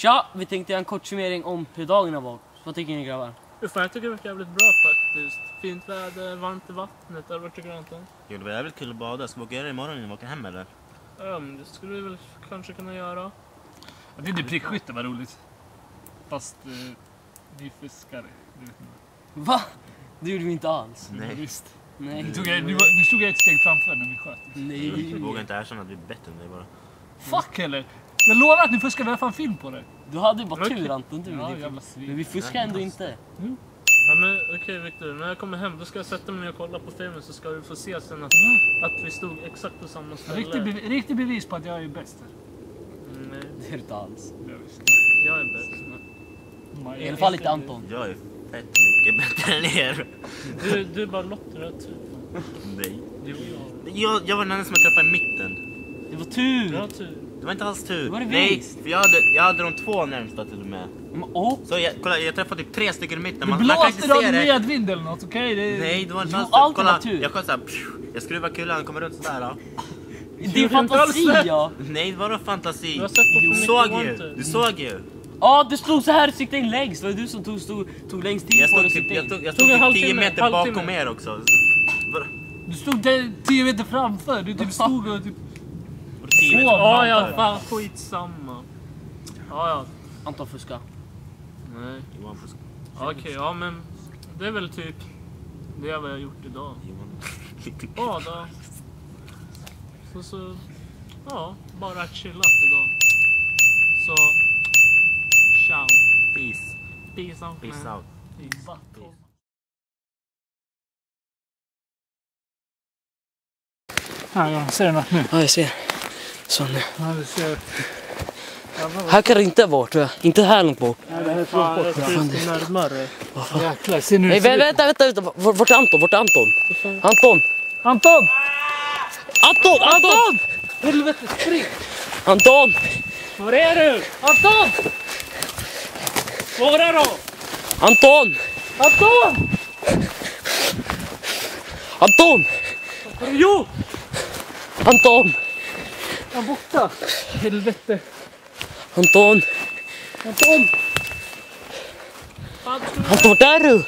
Tja! Vi tänkte göra en kort summering om hur dagen har varit. Vad tycker ni grabbar? Fan, jag tycker det varit jävligt bra faktiskt. Fint väder, varmt i vattnet. Eller vad tycker du Anton? Jo, det var jävligt kul att bada. Ska vi åka göra det imorgon innan vi åker hem eller? Ja, men det skulle vi väl kanske kunna göra. Jag tyckte prickskytte var roligt. Fast eh, ni fiskar. det vet ni. Va? Det gjorde vi inte alls. Nej. visst. Nej. Ni, tog, var, ni stod ett steg framför när vi sköt. Vi vågar Nej. inte erkänna att vi är bättre än dig bara. Fuck heller! Jag lovar att ni fuskade, jag har fan film på det. Du hade ju bara Okej. tur Anton. Du, Ja, det. jävla svin. Men vi fuskar ändå inte. Ja, men okej Viktor, när jag kommer hem då ska jag sätta mig ner och kolla på filmen så ska du få se sen att, att vi stod exakt på samma ställe. Riktig, bev- riktig bevis på att jag är bäst. Mm, Nej, Det är du inte alls. Jag är bäst. I alla fall inte Anton. Jag är fett mycket bättre än er. Du, du är bara lottrad typ. Nej. Jo, jag. Jag, jag var den enda som jag träffade i mitten. Det var tur! Jag har tur. Det var inte alls tur. Det var det Nej, visst. för jag hade, jag hade de två närmsta till och med. Men, åh! Så jag, kolla, jag träffade typ tre stycken i mitten. Du Man, inte blåste det. medvind eller något, okej? Det är- Nej, det var inte Jo, alls allt Kolla, var tur. jag sköt såhär, jag skruvar kulan, kommer runt sådär. Då. Det är fantasi det. ja! Nej, vadå fantasi? Du har sett på Du såg ju, du såg ju. Ja, du stod så här och siktade in längst. Det var du som tog, stod, tog längst tid Jag på dig stod typ, jag stod, jag Tog stod en typ 10 halvtimme, meter halvtimme. bakom er också. Du stod där 10 meter framför. Du typ stod och typ... Vadå 10 meter? Två. Ja, ja, fan skitsamma. Ja, ja. Anton fuska. Nej. Johan fusk. Ja, Okej, ja men det är väl typ det vi har gjort idag. Bada. Så, så, ja, bara chillat idag. Så, ciao. Peace. Peace out Peace man. out. Peace. Här, ja, ser du något nu? Ja, jag ser. Så nu. Här kan det inte vara tror jag. Inte här långt bort. Ja, det här är Fan, tror det är närmare. Jäklar, se nu. Nej, vä- vänta, vänta, vänta. Vart vart är Anton? Vart är Anton? Anton! Anton! Anton! Anton! Helvete, spring! Anton! Var är du? Anton! Svara då! Anton! Anton! Anton! Vad har du gjort? Anton! Han borta. Helvete. Anton! Anton! Anton, vart är du?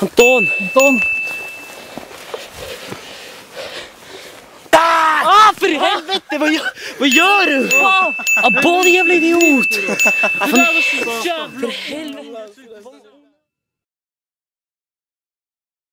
Anton! Anton! Ah, för helvete! Vad gör, vad gör du? Abon, jävla idiot! Där bra. För helvete!